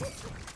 Let's go.